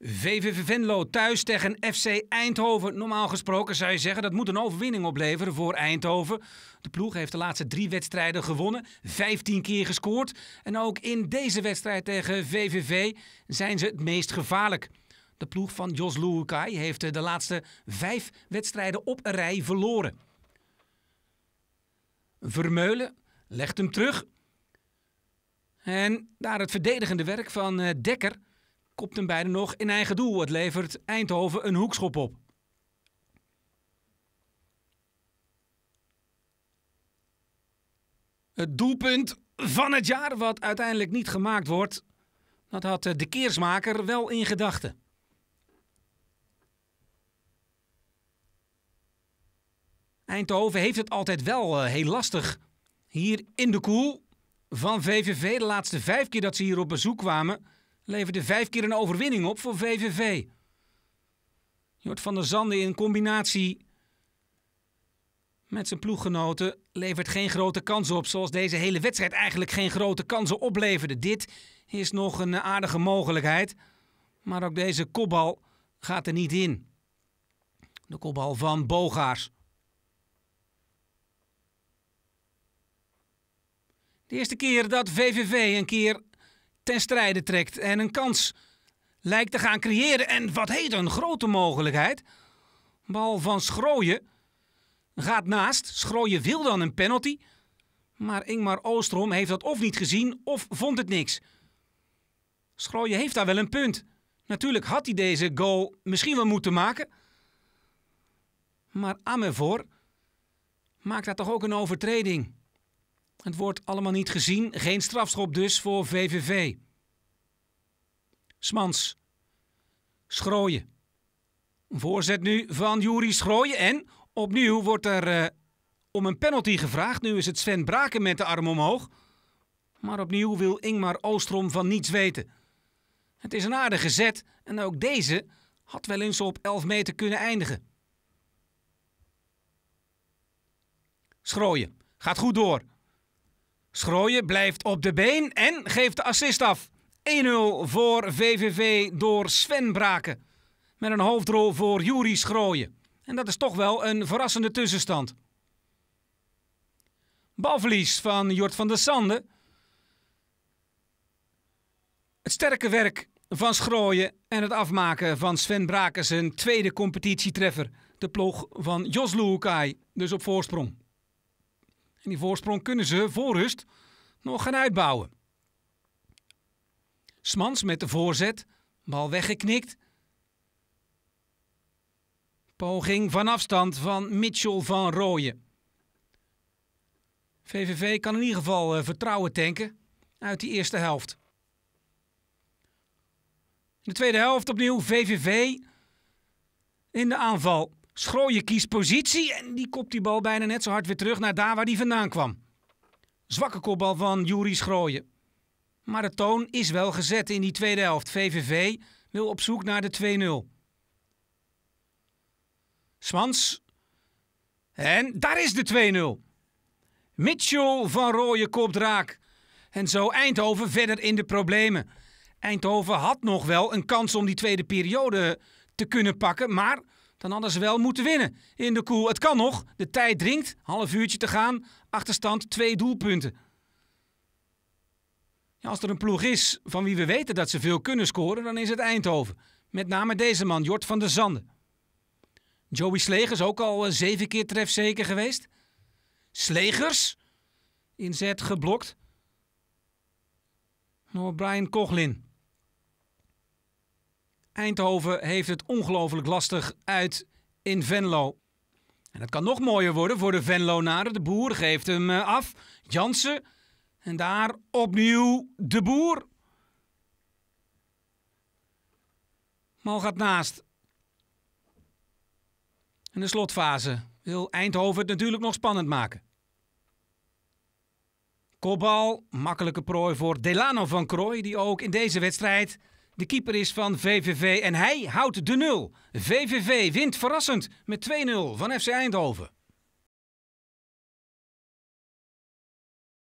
VVV Venlo thuis tegen FC Eindhoven. Normaal gesproken zou je zeggen dat moet een overwinning opleveren voor Eindhoven. De ploeg heeft de laatste drie wedstrijden gewonnen, 15 keer gescoord. En ook in deze wedstrijd tegen VVV zijn ze het meest gevaarlijk. De ploeg van Jos Luukai heeft de laatste vijf wedstrijden op een rij verloren. Vermeulen legt hem terug. En daar het verdedigende werk van eh, Dekker kopt hem beide nog in eigen doel. Het levert Eindhoven een hoekschop op. Het doelpunt van het jaar, wat uiteindelijk niet gemaakt wordt, dat had de keersmaker wel in gedachten. Eindhoven heeft het altijd wel uh, heel lastig. Hier in de koel van VVV, de laatste vijf keer dat ze hier op bezoek kwamen, leverde vijf keer een overwinning op voor VVV. Jort van der Zanden in combinatie met zijn ploeggenoten levert geen grote kansen op. Zoals deze hele wedstrijd eigenlijk geen grote kansen opleverde. Dit is nog een aardige mogelijkheid. Maar ook deze kopbal gaat er niet in. De kopbal van Bogaars. De eerste keer dat VVV een keer ten strijde trekt en een kans lijkt te gaan creëren. En wat heet een grote mogelijkheid. Bal van Schrooien gaat naast. Schrooien wil dan een penalty. Maar Ingmar Oostrom heeft dat of niet gezien of vond het niks. Schrooien heeft daar wel een punt. Natuurlijk had hij deze goal misschien wel moeten maken. Maar Amevoor maakt daar toch ook een overtreding. Het wordt allemaal niet gezien. Geen strafschop dus voor VVV. Smans. Schrooien. Voorzet nu van Juri Schrooien. En opnieuw wordt er uh, om een penalty gevraagd. Nu is het Sven Braken met de arm omhoog. Maar opnieuw wil Ingmar Oostrom van niets weten. Het is een aardige zet en ook deze had wel eens op 11 meter kunnen eindigen. Schrooien gaat goed door. Schrooien blijft op de been en geeft de assist af. 1-0 voor VVV door Sven Braken. Met een hoofdrol voor Juri Schrooien. En dat is toch wel een verrassende tussenstand. Balverlies van Jort van der Sande. Het sterke werk van Schrooien en het afmaken van Sven Braken zijn tweede competitietreffer. De ploeg van Jos Luukai, dus op voorsprong. En die voorsprong kunnen ze voor rust nog gaan uitbouwen. Smans met de voorzet, bal weggeknikt. Poging van afstand van Mitchell van Rooyen. VVV kan in ieder geval uh, vertrouwen tanken uit die eerste helft. In de tweede helft opnieuw VVV in de aanval. Schrooien kiest positie en die kopt die bal bijna net zo hard weer terug naar daar waar die vandaan kwam. Zwakke kopbal van Juri Schrooien. Maar de toon is wel gezet in die tweede helft. VVV wil op zoek naar de 2-0. Swans. En daar is de 2-0. Mitchell van Rooyen kopt raak. En zo Eindhoven verder in de problemen. Eindhoven had nog wel een kans om die tweede periode te kunnen pakken, maar dan hadden ze wel moeten winnen in de koel. Het kan nog, de tijd dringt, half uurtje te gaan, achterstand twee doelpunten. Ja, als er een ploeg is van wie we weten dat ze veel kunnen scoren, dan is het Eindhoven. Met name deze man, Jort van der Zanden. Joey Slegers ook al eh, zeven keer trefzeker geweest. Slegers, inzet geblokt. Door Brian Kochlin. Eindhoven heeft het ongelooflijk lastig uit in Venlo. En het kan nog mooier worden voor de Venlonaren. De boer geeft hem eh, af. Jansen. En daar opnieuw de boer. Mal gaat naast. En de slotfase wil Eindhoven het natuurlijk nog spannend maken. Kopbal, makkelijke prooi voor Delano van Krooi, die ook in deze wedstrijd de keeper is van VVV en hij houdt de nul. VVV wint verrassend met 2-0 van FC Eindhoven.